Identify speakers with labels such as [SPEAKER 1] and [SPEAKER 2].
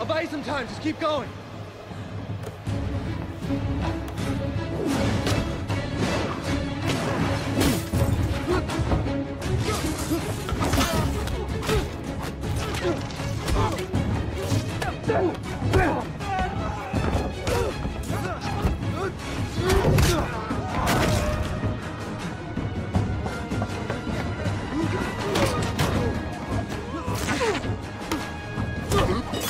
[SPEAKER 1] I'll buy you some time. Just keep going. Damn! Yeah.